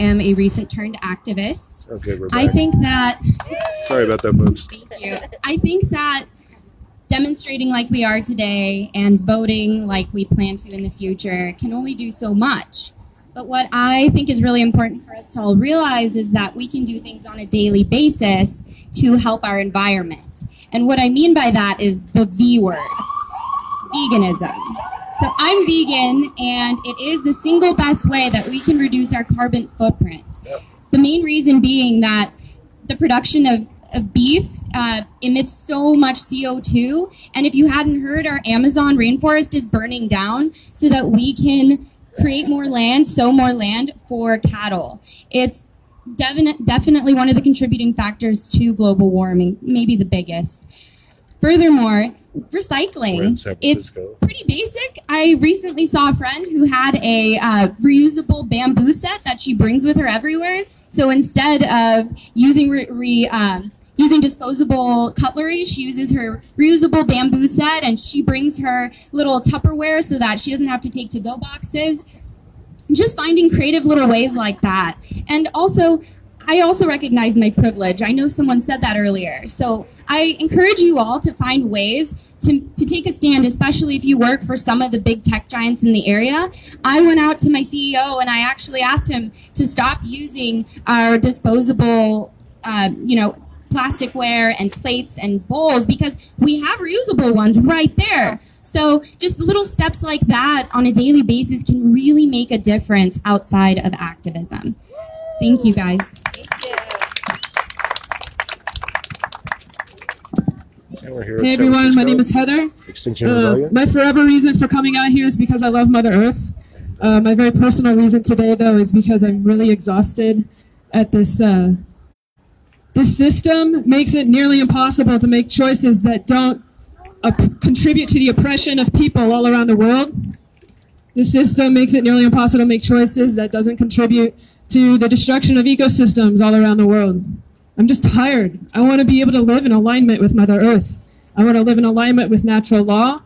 am a recent turned activist. Okay, we're I think that Sorry about that, folks. Thank you. I think that demonstrating like we are today and voting like we plan to in the future can only do so much. But what I think is really important for us to all realize is that we can do things on a daily basis to help our environment. And what I mean by that is the V word veganism. So I'm vegan, and it is the single best way that we can reduce our carbon footprint. The main reason being that the production of, of beef uh, emits so much CO2. And if you hadn't heard, our Amazon rainforest is burning down so that we can create more land, sow more land for cattle. It's definite, definitely one of the contributing factors to global warming, maybe the biggest. Furthermore, recycling. It's pretty basic. I recently saw a friend who had a uh, reusable bamboo set that she brings with her everywhere. So instead of using re, re, um, using disposable cutlery, she uses her reusable bamboo set, and she brings her little Tupperware so that she doesn't have to take to-go boxes. Just finding creative little ways like that, and also. I also recognize my privilege. I know someone said that earlier. So I encourage you all to find ways to, to take a stand, especially if you work for some of the big tech giants in the area. I went out to my CEO and I actually asked him to stop using our disposable, uh, you know, plasticware and plates and bowls because we have reusable ones right there. So just little steps like that on a daily basis can really make a difference outside of activism. Thank you guys. And we're here at Hey everyone, my name is Heather. Uh, my forever reason for coming out here is because I love Mother Earth. Uh, my very personal reason today, though, is because I'm really exhausted at this. Uh, this system makes it nearly impossible to make choices that don't contribute to the oppression of people all around the world. This system makes it nearly impossible to make choices that doesn't contribute to the destruction of ecosystems all around the world. I'm just tired. I want to be able to live in alignment with Mother Earth. I want to live in alignment with natural law.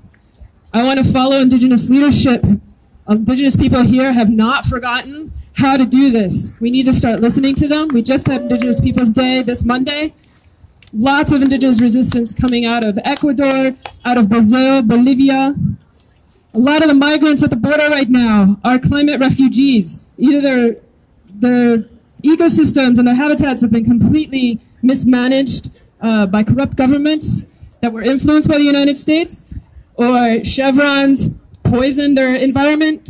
I want to follow Indigenous leadership. Indigenous people here have not forgotten how to do this. We need to start listening to them. We just had Indigenous Peoples Day this Monday. Lots of Indigenous resistance coming out of Ecuador, out of Brazil, Bolivia. A lot of the migrants at the border right now are climate refugees. Either their, their ecosystems and their habitats have been completely mismanaged uh, by corrupt governments that were influenced by the United States, or Chevrons poisoned their environment,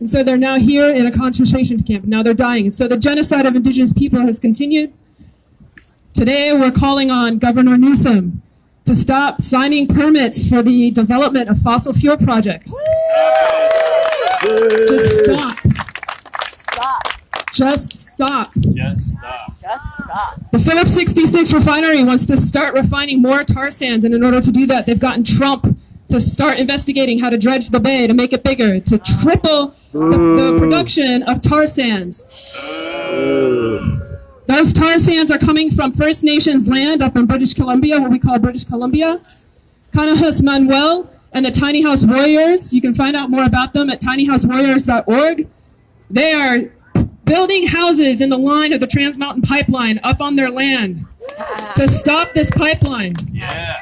and so they're now here in a concentration camp. Now they're dying. And so the genocide of indigenous people has continued. Today we're calling on Governor Newsom to stop signing permits for the development of fossil fuel projects. Just stop. Stop. Just stop. Just stop. Just stop. The Phillips 66 refinery wants to start refining more tar sands, and in order to do that, they've gotten Trump to start investigating how to dredge the bay to make it bigger, to triple the, the production of tar sands. Those tar sands are coming from First Nations land up in British Columbia, what we call British Columbia. Kanahus Manuel and the Tiny House Warriors, you can find out more about them at tinyhousewarriors.org. They are building houses in the line of the Trans Mountain Pipeline up on their land to stop this pipeline. Yeah.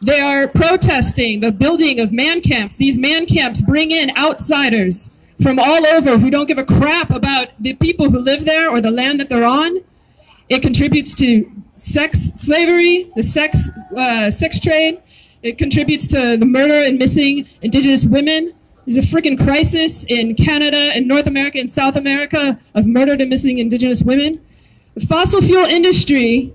They are protesting the building of man camps. These man camps bring in outsiders from all over who don't give a crap about the people who live there or the land that they're on. It contributes to sex slavery, the sex uh, sex trade. It contributes to the murder and missing indigenous women. There's a freaking crisis in Canada and North America and South America of murdered and missing indigenous women. The fossil fuel industry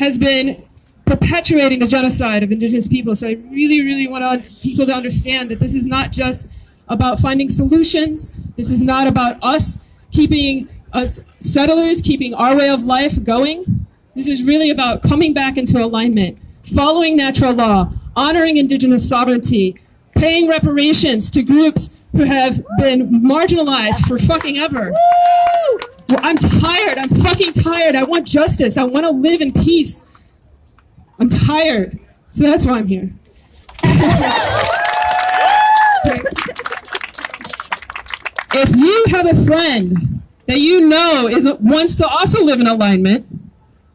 has been perpetuating the genocide of indigenous people. So I really, really want people to understand that this is not just about finding solutions. This is not about us keeping us settlers, keeping our way of life going. This is really about coming back into alignment, following natural law, honoring indigenous sovereignty, paying reparations to groups who have been marginalized for fucking ever. Well, I'm tired. I'm fucking tired. I want justice. I want to live in peace. I'm tired. So that's why I'm here. if you have a friend that you know is wants to also live in alignment,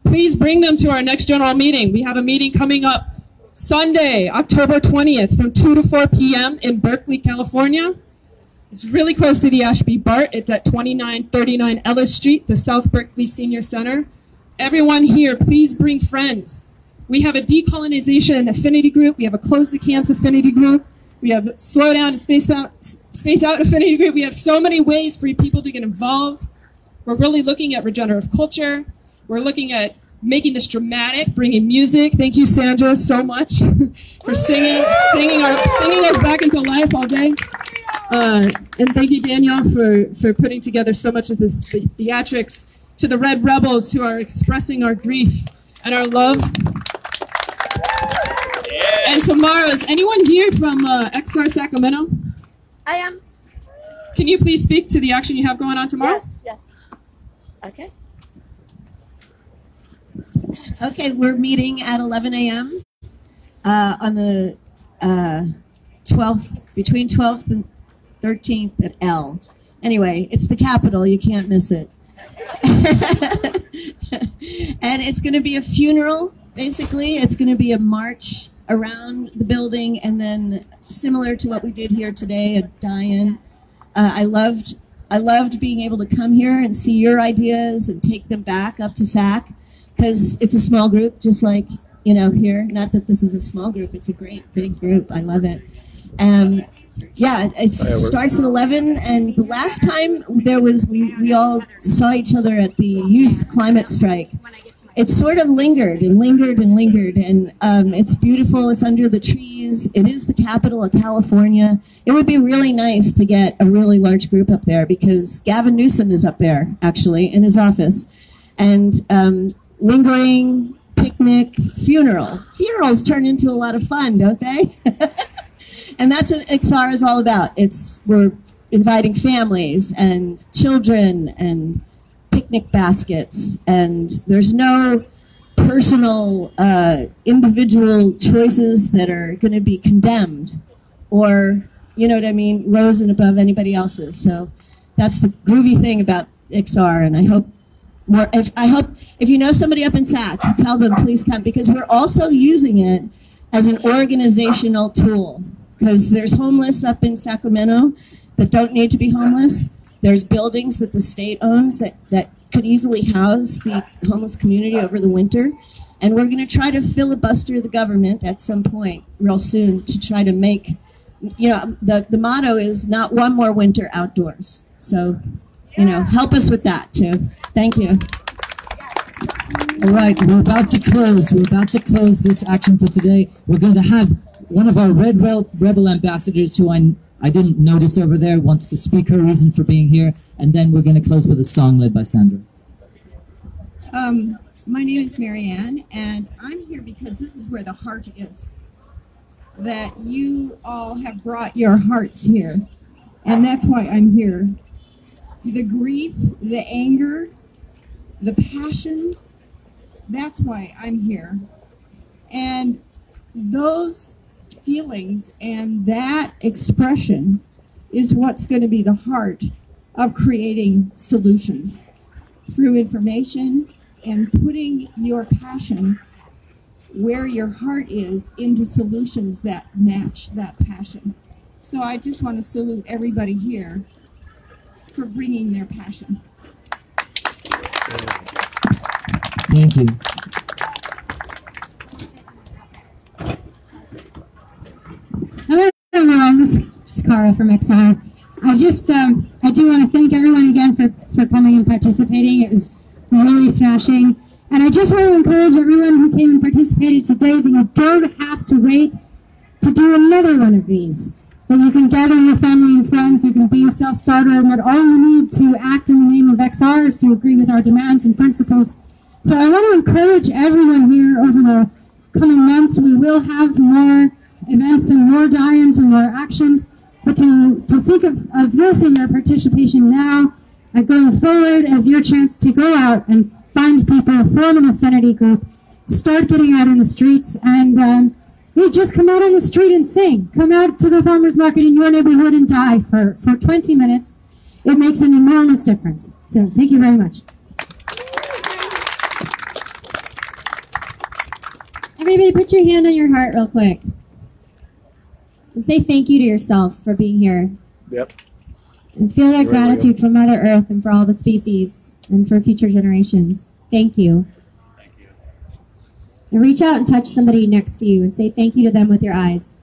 please bring them to our next general meeting. We have a meeting coming up Sunday, October 20th from 2 to 4 p.m. in Berkeley, California. It's really close to the Ashby BART. It's at 2939 Ellis Street, the South Berkeley Senior Center. Everyone here, please bring friends. We have a decolonization affinity group. We have a close the camps affinity group. We have slow down and space out, space out affinity group. We have so many ways for people to get involved. We're really looking at regenerative culture. We're looking at making this dramatic, bringing music. Thank you, Sandra, so much for singing, singing, our, singing us back into life all day. Uh, and thank you, Danielle, for, for putting together so much of this the theatrics. To the Red Rebels who are expressing our grief and our love. And tomorrow, is anyone here from uh, XR Sacramento? I am. Can you please speak to the action you have going on tomorrow? Yes, yes. Okay. Okay, we're meeting at 11 a.m. Uh, on the uh, 12th, between 12th and 13th at L. Anyway, it's the capital. You can't miss it. and it's going to be a funeral, basically. It's going to be a march around the building, and then similar to what we did here today, a die-in. Uh, I loved, I loved being able to come here and see your ideas and take them back up to SAC because it's a small group, just like you know here. Not that this is a small group; it's a great big group. I love it. Um, yeah, it starts at eleven, and the last time there was, we we all saw each other at the youth climate strike. It sort of lingered and lingered and lingered, and um, it's beautiful. It's under the trees. It is the capital of California. It would be really nice to get a really large group up there because Gavin Newsom is up there actually in his office, and um, lingering, picnic, funeral. Funerals turn into a lot of fun, don't they? and that's what XR is all about. It's we're inviting families and children and picnic baskets, and there's no personal, uh, individual choices that are going to be condemned, or you know what I mean, rose and above anybody else's. So that's the groovy thing about XR, and I hope more. If, I hope if you know somebody up in SAC, tell them please come because we're also using it as an organizational tool because there's homeless up in Sacramento that don't need to be homeless. There's buildings that the state owns that, that could easily house the homeless community over the winter. And we're going to try to filibuster the government at some point real soon to try to make, you know, the, the motto is not one more winter outdoors. So, you know, help us with that too. Thank you. All right, we're about to close. We're about to close this action for today. We're going to have one of our Red Rebel ambassadors who I, I didn't notice over there wants to speak her reason for being here, and then we're going to close with a song led by Sandra. Um, my name is Marianne, and I'm here because this is where the heart is. That you all have brought your hearts here, and that's why I'm here. The grief, the anger, the passion, that's why I'm here. And those feelings and that expression is what's going to be the heart of creating solutions through information and putting your passion where your heart is into solutions that match that passion. So I just want to salute everybody here for bringing their passion. Thank you. Hello, everyone. This is Cara from XR. I just, um, I do want to thank everyone again for, for coming and participating. It was really smashing. And I just want to encourage everyone who came and participated today that you don't have to wait to do another one of these. That you can gather your family and friends, you can be a self-starter, and that all you need to act in the name of XR is to agree with our demands and principles. So I want to encourage everyone here over the coming months. We will have more events and more die-ins and more actions, but to, to think of, of this and your participation now and going forward as your chance to go out and find people, form an affinity group, start getting out in the streets, and um, just come out on the street and sing. Come out to the farmer's market in your neighborhood and die for, for 20 minutes. It makes an enormous difference. So thank you very much. Everybody, put your hand on your heart real quick. And say thank you to yourself for being here. Yep. And feel that Right, gratitude for Mother Earth and for all the species and for future generations. Thank you. Thank you. And reach out and touch somebody next to you and say thank you to them with your eyes.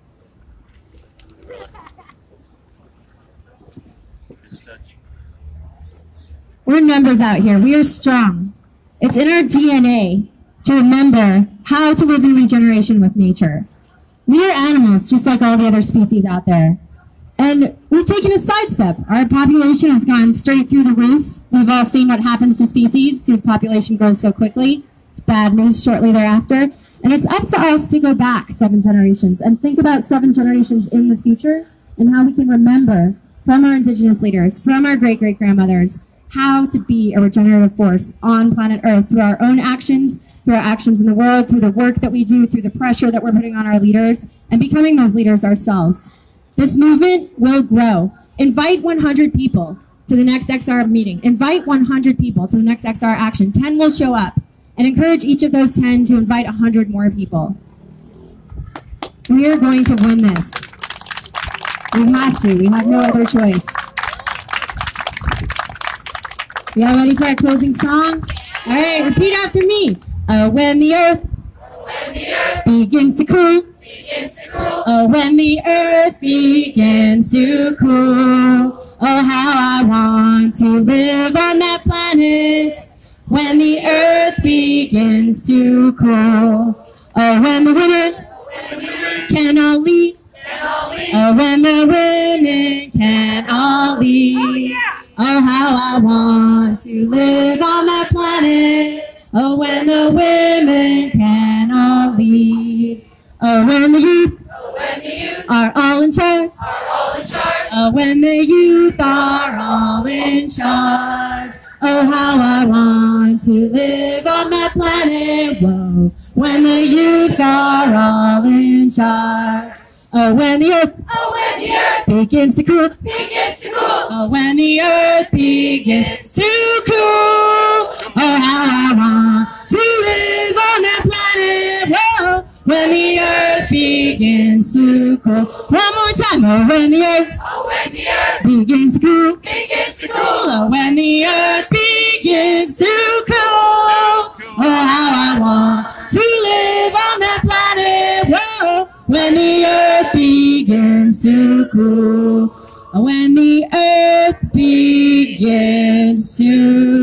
We're numbers out here. We are strong. It's in our DNA to remember how to live in regeneration with nature. We are animals just like all the other species out there. And we've taken a sidestep. Our population has gone straight through the roof. We've all seen what happens to species whose population grows so quickly. It's bad news shortly thereafter. And it's up to us to go back seven generations and think about seven generations in the future and how we can remember from our indigenous leaders, from our great great grandmothers, how to be a regenerative force on planet Earth through our own actions, through our actions in the world, through the work that we do, through the pressure that we're putting on our leaders, and becoming those leaders ourselves. This movement will grow. Invite 100 people to the next XR meeting. Invite 100 people to the next XR action. 10 will show up. And encourage each of those 10 to invite 100 more people. We are going to win this. We have to. We have no other choice. We all ready for our closing song? All right, repeat after me. Uh, when the earth, begins to cool. Oh, when the earth begins to cool. Oh, how I want to live on that planet. When the earth begins to cool. Oh, when the women can all lead. Oh, when the women can all lead. Oh, how I want to live on that planet. Oh, when the women can all lead. Oh, when the youth oh, when the youth are all in charge. are all in charge. Oh, when the youth are all in charge. Oh, how I want to live on that planet. Whoa, when the youth are all in charge. Oh, when the earth, oh, when the earth begins to cool, begins to cool. Oh, when the earth begins to cool. Earth begins to cool. One more time. Oh, when the earth, begins to cool. Oh, when the earth begins to cool. Oh, how I want to live on that planet. Whoa, when the earth begins to cool. Oh, When the earth begins to